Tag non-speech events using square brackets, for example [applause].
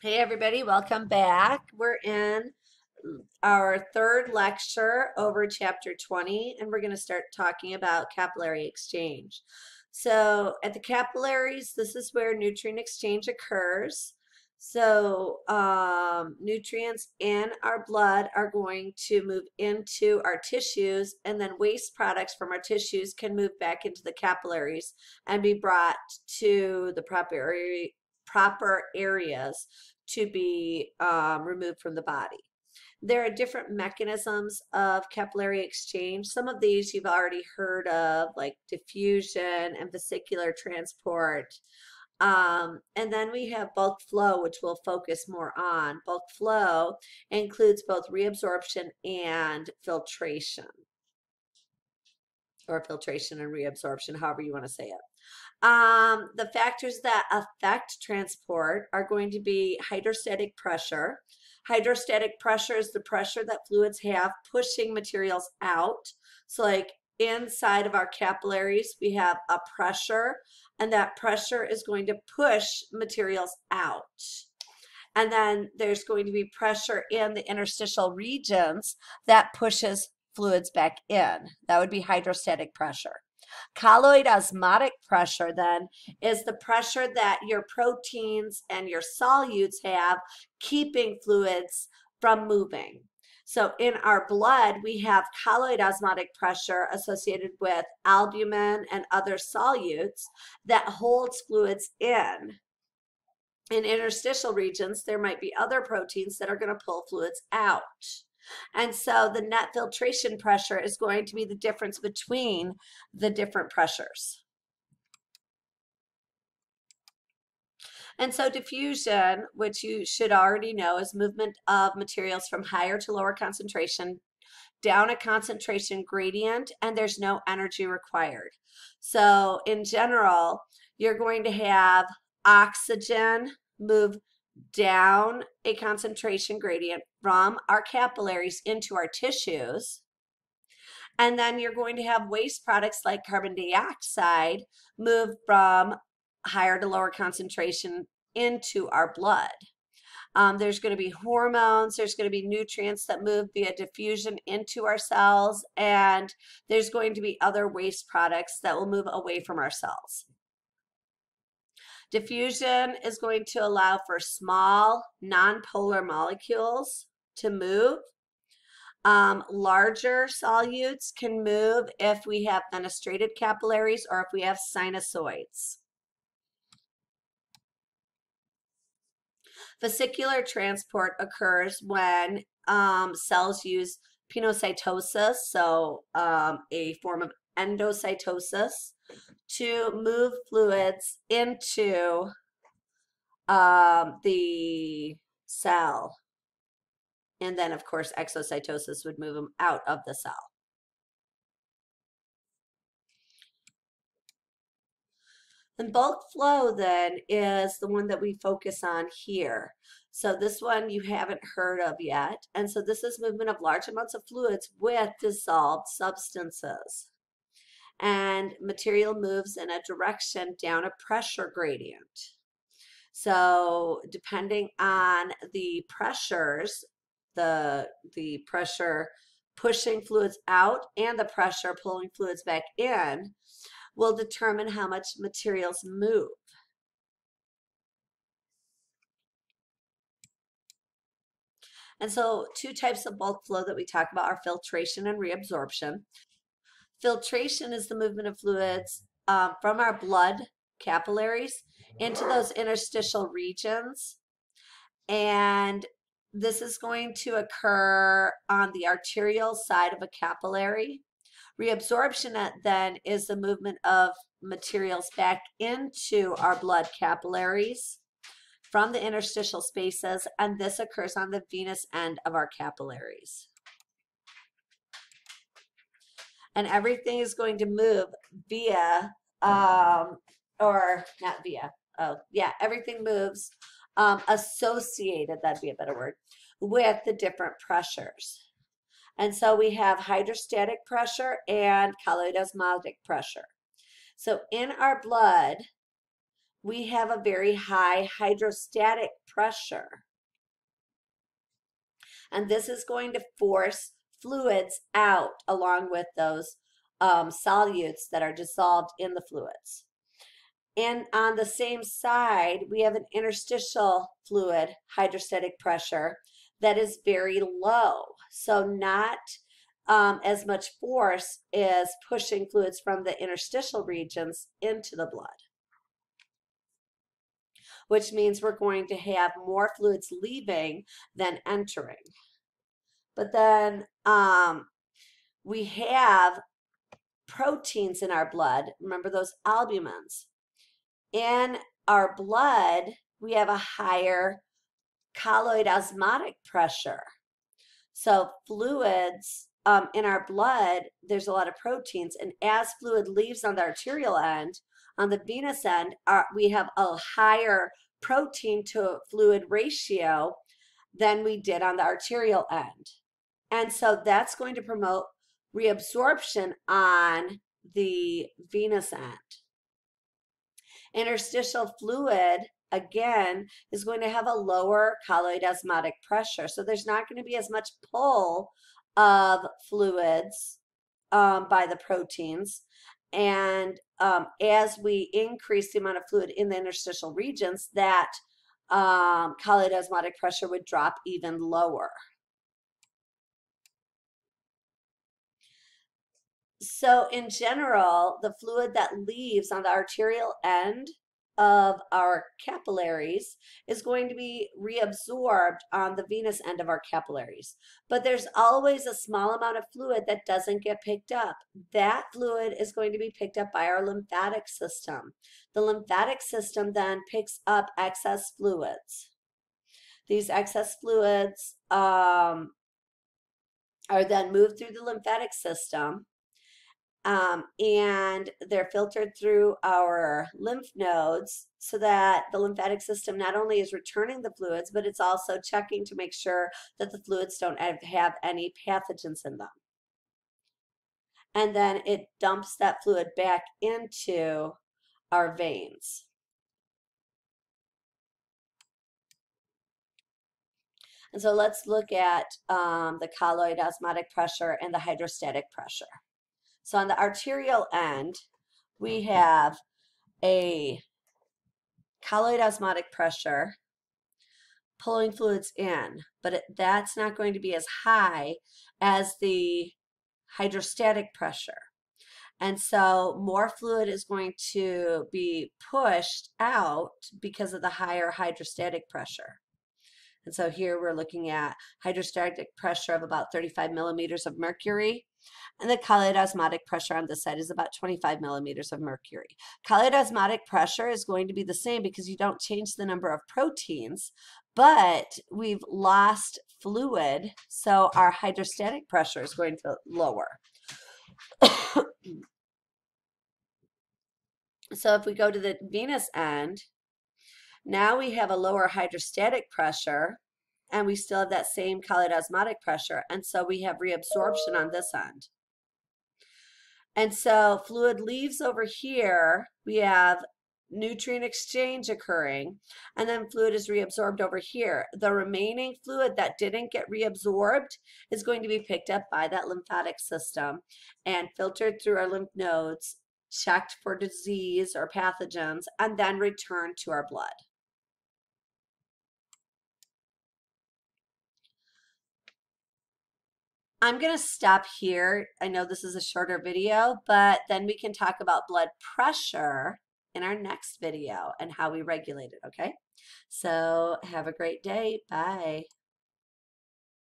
Hey everybody, welcome back. We're in our third lecture over chapter 20 and we're going to start talking about capillary exchange. So at the capillaries, this is where nutrient exchange occurs. So um, nutrients in our blood are going to move into our tissues and then waste products from our tissues can move back into the capillaries and be brought to the proper area, proper areas to be um, removed from the body. There are different mechanisms of capillary exchange. Some of these you've already heard of, like diffusion and vesicular transport. Um, and then we have bulk flow, which we'll focus more on. Bulk flow includes both reabsorption and filtration, or filtration and reabsorption, however you want to say it. Um, the factors that affect transport are going to be hydrostatic pressure. Hydrostatic pressure is the pressure that fluids have pushing materials out. So like inside of our capillaries, we have a pressure and that pressure is going to push materials out. And then there's going to be pressure in the interstitial regions that pushes fluids back in. That would be hydrostatic pressure. Colloid osmotic pressure then is the pressure that your proteins and your solutes have keeping fluids from moving. So in our blood, we have colloid osmotic pressure associated with albumin and other solutes that holds fluids in. In interstitial regions, there might be other proteins that are going to pull fluids out. And so the net filtration pressure is going to be the difference between the different pressures. And so diffusion, which you should already know, is movement of materials from higher to lower concentration down a concentration gradient, and there's no energy required. So in general, you're going to have oxygen move down a concentration gradient from our capillaries into our tissues. And then you're going to have waste products like carbon dioxide move from higher to lower concentration into our blood. Um, there's going to be hormones, there's going to be nutrients that move via diffusion into our cells, and there's going to be other waste products that will move away from our cells. Diffusion is going to allow for small nonpolar molecules to move. Um, larger solutes can move if we have fenestrated capillaries or if we have sinusoids. Vesicular transport occurs when um, cells use pinocytosis, so um, a form of endocytosis, to move fluids into um, the cell. And then, of course, exocytosis would move them out of the cell. And bulk flow then is the one that we focus on here. So this one you haven't heard of yet. And so this is movement of large amounts of fluids with dissolved substances and material moves in a direction down a pressure gradient. So depending on the pressures, the, the pressure pushing fluids out and the pressure pulling fluids back in will determine how much materials move. And so two types of bulk flow that we talk about are filtration and reabsorption. Filtration is the movement of fluids um, from our blood capillaries into those interstitial regions. And this is going to occur on the arterial side of a capillary. Reabsorption then is the movement of materials back into our blood capillaries from the interstitial spaces, and this occurs on the venous end of our capillaries and everything is going to move via um, or not via oh yeah everything moves um, associated that'd be a better word with the different pressures and so we have hydrostatic pressure and colloidosmotic pressure so in our blood we have a very high hydrostatic pressure. And this is going to force fluids out along with those um, solutes that are dissolved in the fluids. And on the same side, we have an interstitial fluid hydrostatic pressure that is very low. So not um, as much force is pushing fluids from the interstitial regions into the blood. Which means we're going to have more fluids leaving than entering. But then um, we have proteins in our blood. Remember those albumins in our blood, we have a higher colloid osmotic pressure. So fluids um, in our blood, there's a lot of proteins, and as fluid leaves on the arterial end, on the venous end, our, we have a higher protein to fluid ratio than we did on the arterial end. And so that's going to promote reabsorption on the venous end. Interstitial fluid, again, is going to have a lower colloid osmotic pressure. So there's not going to be as much pull of fluids um, by the proteins. And um, as we increase the amount of fluid in the interstitial regions, that um, colloid osmotic pressure would drop even lower. So in general, the fluid that leaves on the arterial end of our capillaries is going to be reabsorbed on the venous end of our capillaries. But there's always a small amount of fluid that doesn't get picked up. That fluid is going to be picked up by our lymphatic system. The lymphatic system then picks up excess fluids. These excess fluids um, are then moved through the lymphatic system um, and they're filtered through our lymph nodes so that the lymphatic system not only is returning the fluids, but it's also checking to make sure that the fluids don't have any pathogens in them. And then it dumps that fluid back into our veins. And so let's look at um, the colloid osmotic pressure and the hydrostatic pressure. So on the arterial end, we mm-hmm. have a colloid osmotic pressure pulling fluids in, but it, that's not going to be as high as the hydrostatic pressure. And so more fluid is going to be pushed out because of the higher hydrostatic pressure. And so here we're looking at hydrostatic pressure of about 35 millimeters of mercury. And the colloid osmotic pressure on this side is about 25 millimeters of mercury. Colloid osmotic pressure is going to be the same because you don't change the number of proteins, but we've lost fluid, so our hydrostatic pressure is going to lower. [coughs] so if we go to the venous end, now we have a lower hydrostatic pressure and we still have that same colloid osmotic pressure. And so we have reabsorption on this end. And so fluid leaves over here. We have nutrient exchange occurring and then fluid is reabsorbed over here. The remaining fluid that didn't get reabsorbed is going to be picked up by that lymphatic system and filtered through our lymph nodes, checked for disease or pathogens, and then returned to our blood. I'm going to stop here. I know this is a shorter video, but then we can talk about blood pressure in our next video and how we regulate it, okay? So have a great day. Bye.